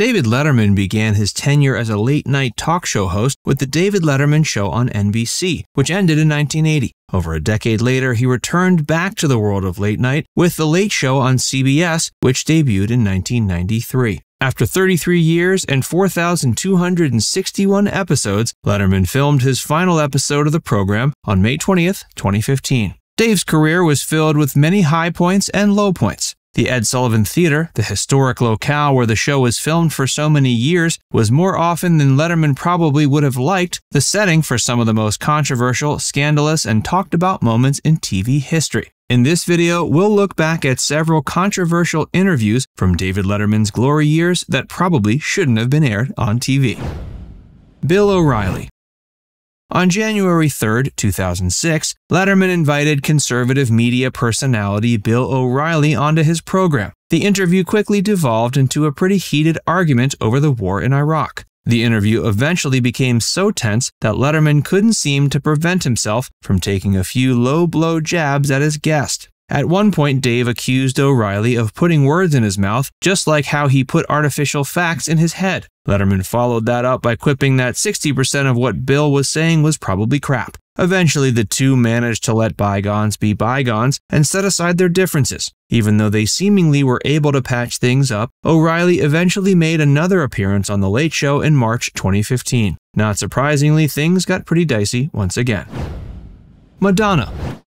David Letterman began his tenure as a late night talk show host with The David Letterman Show on NBC, which ended in 1980. Over a decade later, he returned back to the world of late night with The Late Show on CBS, which debuted in 1993. After 33 years and 4,261 episodes, Letterman filmed his final episode of the program on May 20th, 2015. Dave's career was filled with many high points and low points. The Ed Sullivan Theater, the historic locale where the show was filmed for so many years, was more often than Letterman probably would have liked the setting for some of the most controversial, scandalous, and talked about moments in TV history. In this video, we'll look back at several controversial interviews from David Letterman's glory years that probably shouldn't have been aired on TV. Bill O'Reilly on January 3, 2006, Letterman invited conservative media personality Bill O'Reilly onto his program. The interview quickly devolved into a pretty heated argument over the war in Iraq. The interview eventually became so tense that Letterman couldn't seem to prevent himself from taking a few low blow jabs at his guest. At one point, Dave accused O'Reilly of putting words in his mouth, just like how he put artificial facts in his head. Letterman followed that up by quipping that 60% of what Bill was saying was probably crap. Eventually, the two managed to let bygones be bygones and set aside their differences. Even though they seemingly were able to patch things up, O'Reilly eventually made another appearance on The Late Show in March 2015. Not surprisingly, things got pretty dicey once again. Madonna.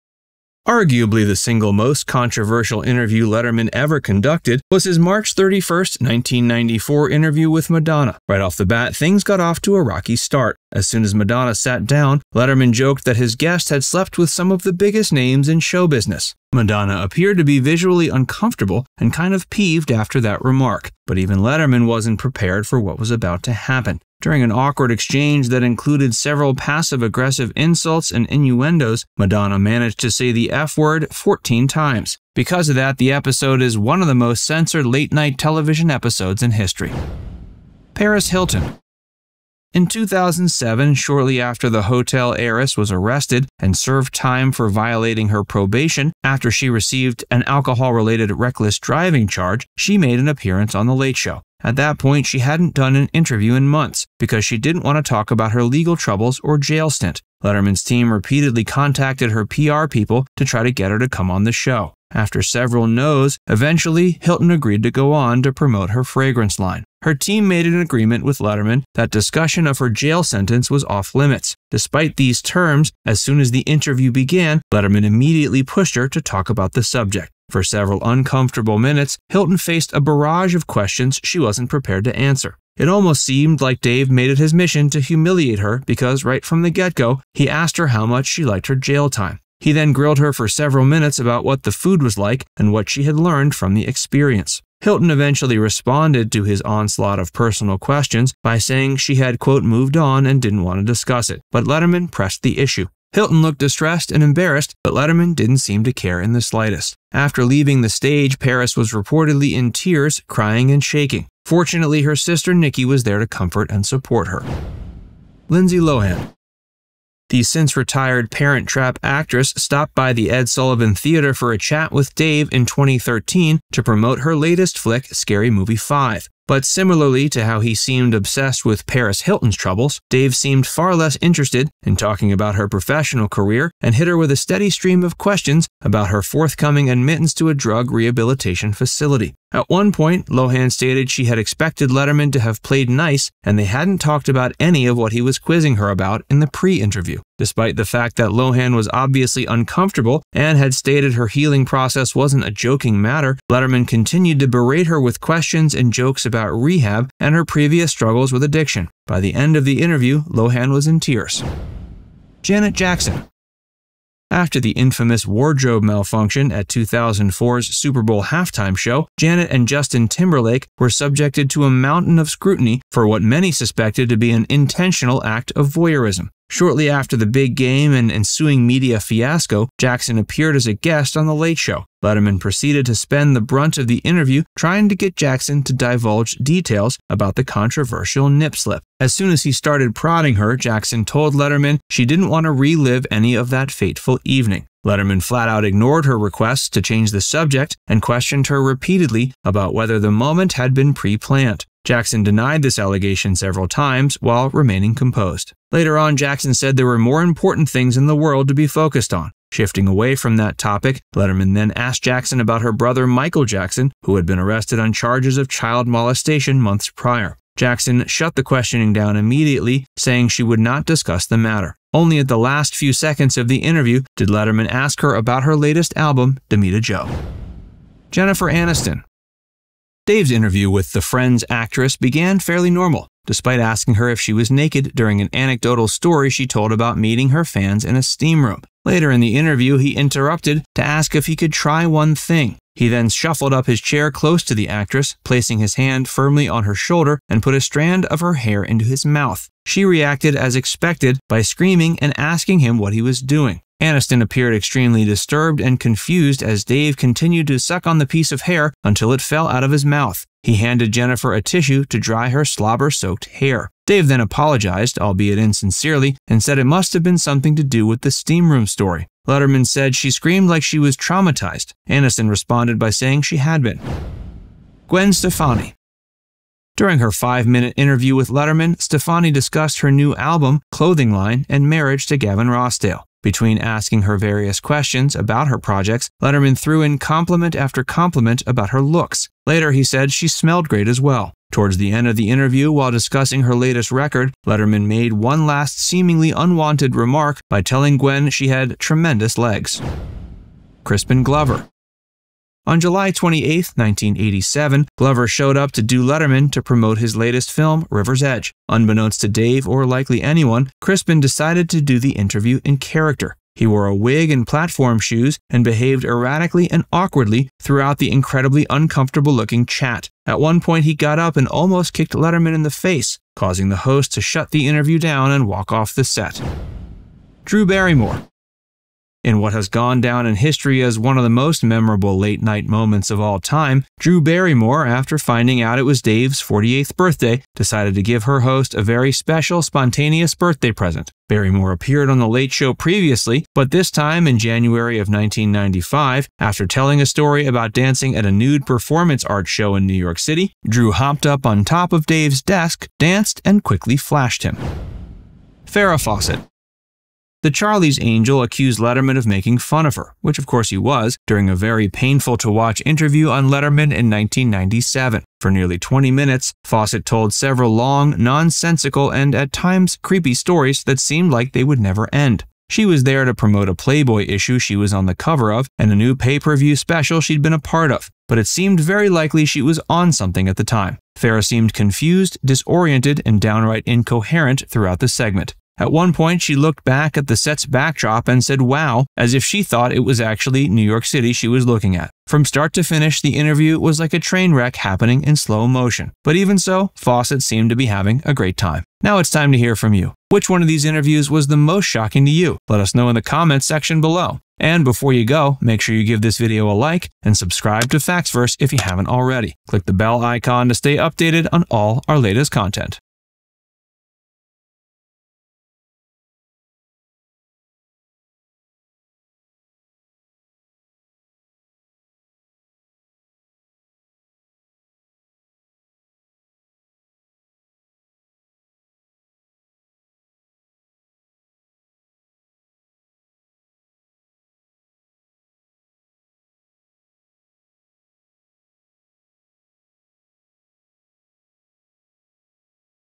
Arguably the single most controversial interview Letterman ever conducted was his March 31, 1994 interview with Madonna. Right off the bat, things got off to a rocky start. As soon as Madonna sat down, Letterman joked that his guest had slept with some of the biggest names in show business. Madonna appeared to be visually uncomfortable and kind of peeved after that remark, but even Letterman wasn't prepared for what was about to happen. During an awkward exchange that included several passive aggressive insults and innuendos, Madonna managed to say the F word 14 times. Because of that, the episode is one of the most censored late night television episodes in history. Paris Hilton. In 2007, shortly after the hotel heiress was arrested and served time for violating her probation after she received an alcohol related reckless driving charge, she made an appearance on The Late Show. At that point, she hadn't done an interview in months because she didn't want to talk about her legal troubles or jail stint. Letterman's team repeatedly contacted her PR people to try to get her to come on the show. After several no's, eventually Hilton agreed to go on to promote her fragrance line. Her team made an agreement with Letterman that discussion of her jail sentence was off limits. Despite these terms, as soon as the interview began, Letterman immediately pushed her to talk about the subject. For several uncomfortable minutes, Hilton faced a barrage of questions she wasn't prepared to answer. It almost seemed like Dave made it his mission to humiliate her because right from the get go, he asked her how much she liked her jail time. He then grilled her for several minutes about what the food was like and what she had learned from the experience. Hilton eventually responded to his onslaught of personal questions by saying she had, quote, moved on and didn't want to discuss it, but Letterman pressed the issue. Hilton looked distressed and embarrassed, but Letterman didn't seem to care in the slightest. After leaving the stage, Paris was reportedly in tears, crying and shaking. Fortunately, her sister Nikki was there to comfort and support her. Lindsay Lohan the since retired Parent Trap actress stopped by the Ed Sullivan Theater for a chat with Dave in 2013 to promote her latest flick, Scary Movie 5. But similarly to how he seemed obsessed with Paris Hilton's troubles, Dave seemed far less interested in talking about her professional career and hit her with a steady stream of questions about her forthcoming admittance to a drug rehabilitation facility. At one point, Lohan stated she had expected Letterman to have played nice and they hadn't talked about any of what he was quizzing her about in the pre interview. Despite the fact that Lohan was obviously uncomfortable and had stated her healing process wasn't a joking matter, Letterman continued to berate her with questions and jokes about rehab and her previous struggles with addiction. By the end of the interview, Lohan was in tears. Janet Jackson. After the infamous wardrobe malfunction at 2004's Super Bowl halftime show, Janet and Justin Timberlake were subjected to a mountain of scrutiny for what many suspected to be an intentional act of voyeurism. Shortly after the big game and ensuing media fiasco, Jackson appeared as a guest on The Late Show. Letterman proceeded to spend the brunt of the interview trying to get Jackson to divulge details about the controversial nip slip. As soon as he started prodding her, Jackson told Letterman she didn't want to relive any of that fateful evening. Letterman flat out ignored her requests to change the subject and questioned her repeatedly about whether the moment had been pre planned. Jackson denied this allegation several times while remaining composed. Later on, Jackson said there were more important things in the world to be focused on. Shifting away from that topic, Letterman then asked Jackson about her brother Michael Jackson, who had been arrested on charges of child molestation months prior. Jackson shut the questioning down immediately, saying she would not discuss the matter. Only at the last few seconds of the interview did Letterman ask her about her latest album, Damita Joe. Jennifer Aniston. Dave's interview with the Friends actress began fairly normal, despite asking her if she was naked during an anecdotal story she told about meeting her fans in a steam room. Later in the interview, he interrupted to ask if he could try one thing. He then shuffled up his chair close to the actress, placing his hand firmly on her shoulder and put a strand of her hair into his mouth. She reacted as expected by screaming and asking him what he was doing. Aniston appeared extremely disturbed and confused as Dave continued to suck on the piece of hair until it fell out of his mouth. He handed Jennifer a tissue to dry her slobber soaked hair. Dave then apologized, albeit insincerely, and said it must have been something to do with the steam room story. Letterman said she screamed like she was traumatized. Aniston responded by saying she had been. Gwen Stefani. During her five minute interview with Letterman, Stefani discussed her new album, clothing line, and marriage to Gavin Rossdale. Between asking her various questions about her projects, Letterman threw in compliment after compliment about her looks. Later, he said she smelled great as well. Towards the end of the interview, while discussing her latest record, Letterman made one last seemingly unwanted remark by telling Gwen she had tremendous legs. Crispin Glover. On July 28, 1987, Glover showed up to do Letterman to promote his latest film, River's Edge. Unbeknownst to Dave or likely anyone, Crispin decided to do the interview in character. He wore a wig and platform shoes and behaved erratically and awkwardly throughout the incredibly uncomfortable looking chat. At one point, he got up and almost kicked Letterman in the face, causing the host to shut the interview down and walk off the set. Drew Barrymore. In what has gone down in history as one of the most memorable late night moments of all time, Drew Barrymore, after finding out it was Dave's 48th birthday, decided to give her host a very special, spontaneous birthday present. Barrymore appeared on The Late Show previously, but this time in January of 1995, after telling a story about dancing at a nude performance art show in New York City, Drew hopped up on top of Dave's desk, danced, and quickly flashed him. Farrah Fawcett. The Charlie's Angel accused Letterman of making fun of her, which of course he was, during a very painful to watch interview on Letterman in 1997. For nearly 20 minutes, Fawcett told several long, nonsensical, and at times creepy stories that seemed like they would never end. She was there to promote a Playboy issue she was on the cover of and a new pay per view special she'd been a part of, but it seemed very likely she was on something at the time. Farrah seemed confused, disoriented, and downright incoherent throughout the segment. At one point, she looked back at the set's backdrop and said, wow, as if she thought it was actually New York City she was looking at. From start to finish, the interview was like a train wreck happening in slow motion. But even so, Fawcett seemed to be having a great time. Now it's time to hear from you. Which one of these interviews was the most shocking to you? Let us know in the comments section below. And before you go, make sure you give this video a like and subscribe to Factsverse if you haven't already. Click the bell icon to stay updated on all our latest content.